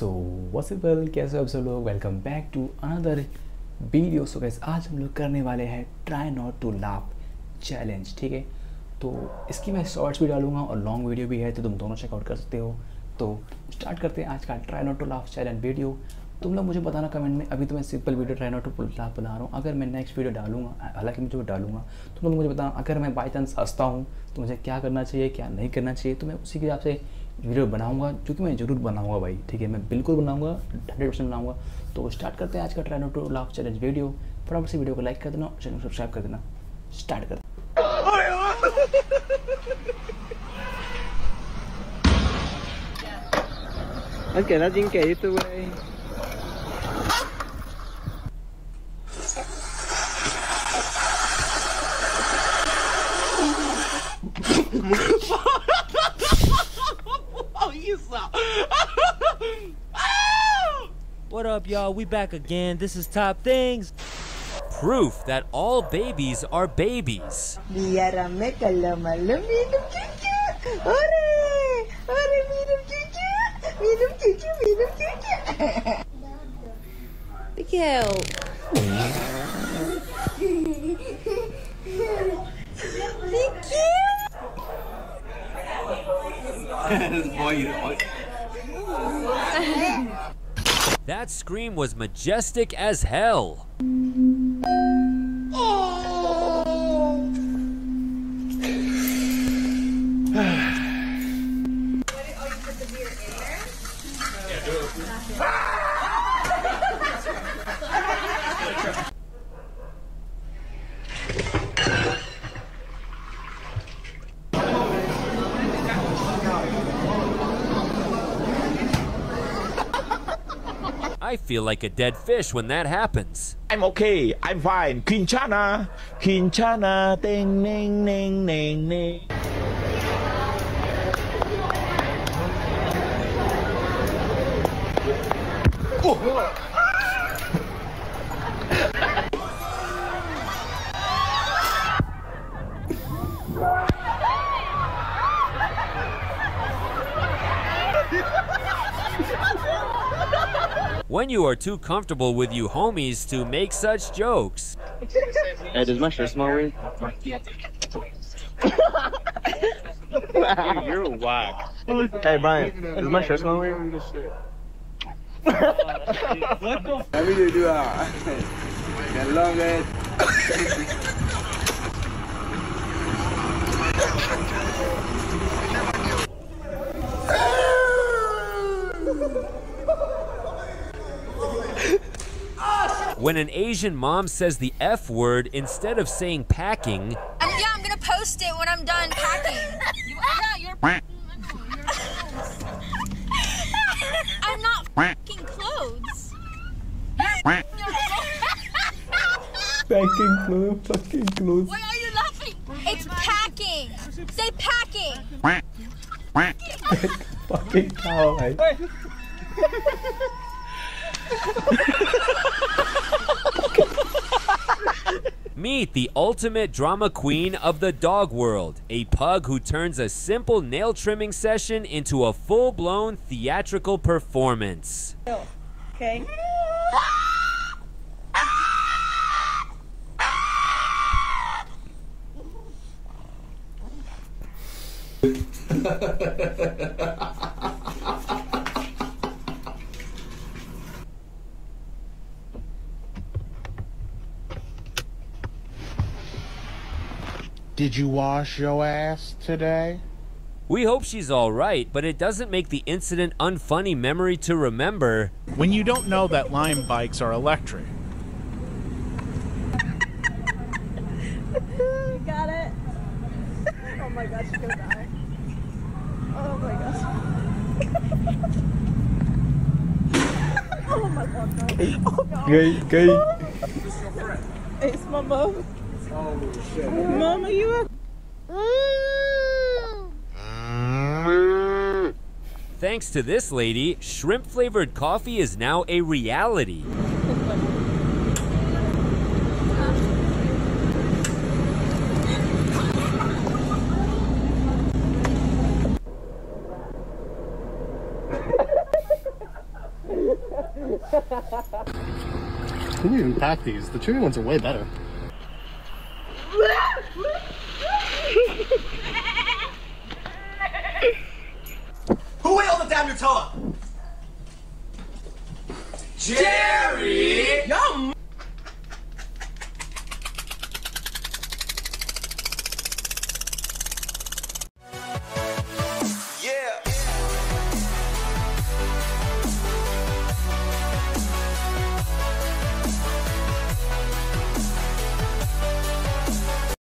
सो वॉसिबल कैसे हो सब लोग? Welcome back to another video so guys आज हम लोग करने वाले हैं try not to laugh challenge ठीक है? तो इसकी मैं शॉर्ट्स भी डालूँगा और लॉन्ग वीडियो भी है तो तुम दोनों चेकआउट कर सकते हो। तो स्टार्ट करते हैं आज का try not to laugh challenge video तुम लोग मुझे बताना कमेंट में, अभी तो मैं simple video try not to laugh बना रहा हूँ। अगर मैं नेक्स्ट वीडियो डालूँगा, हालाँकि मैं जो डालूँगा, तुम लोग मुझे बताना, अगर मैं बाई चांस हंसता हूँ तो मुझे क्या करना चाहिए, क्या नहीं करना चाहिए तो मैं उसी के हिसाब से वीडियो बनाऊँगा क्योंकि मैं ज़रूर बनाऊँगा भाई, ठीक है? मैं बिल्कुल बनाऊँगा हंड्रेड परसेंट बनाऊँगा। तो स्टार्ट करते हैं आज का try not to laugh challenge video फटाफट से वीडियो को लाइक कर देना चैनल सब्सक्राइब कर देना। स्टार्ट कर देना up, y'all? We back again. This is Top Things. Proof that all babies are babies. Biar rame kalau malam minum cucu. Ore, ore That scream was majestic as hell. I feel like a dead fish when that happens. I'm okay. I'm fine. Quinchana. Quinchana. Ding, ding, ding, ding, ding. Oh, When you are too comfortable with you homies to make such jokes. Hey, does my shirt smell weird? You're whack. Hey, Brian, does my shirt smell weird? what the f- Let me do that. That long ass. When an Asian mom says the F word instead of saying packing, I'm, yeah, I'm gonna post it when I'm done packing. You, yeah, you're. I'm not packing clothes. Packing clothes, fucking clothes. Why are you laughing? It's packing. Say packing. fucking cow meet the ultimate drama queen of the dog world, a pug who turns a simple nail trimming session into a full blown theatrical performance. Okay. Did you wash your ass today? We hope she's all right, but it doesn't make the incident unfunny memory to remember. When you don't know that Lime bikes are electric. you got it. Oh my gosh, she's gonna die. Oh my gosh. oh my god, no. Oh, no. Gay, It's my mom. Oh shit. Mama, you Thanks to this lady, shrimp flavored coffee is now a reality. Can you even pack these? The chewy ones are way better. Who ate all the damn Nutella? Jay!